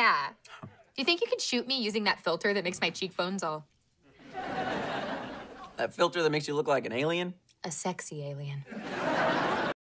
Yeah. Do you think you could shoot me using that filter that makes my cheekbones all That filter that makes you look like an alien? a sexy alien?